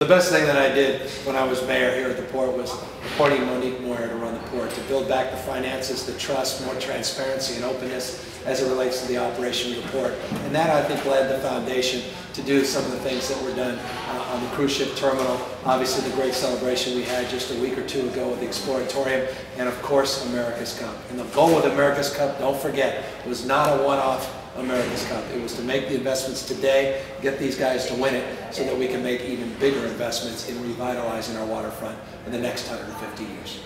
The best thing that I did when I was mayor here at the port was appointing Monique Moyer to run the port, to build back the finances, the trust, more transparency and openness as it relates to the operation of the port. And that, I think, led the foundation to do some of the things that were done uh, on the cruise ship terminal. Obviously, the great celebration we had just a week or two ago with the Exploratorium, and of course, America's Cup. And the goal with America's Cup, don't forget, was not a one-off America's Cup. It was to make the investments today, get these guys to win it, so that we can make even bigger investments in revitalizing our waterfront in the next 150 years.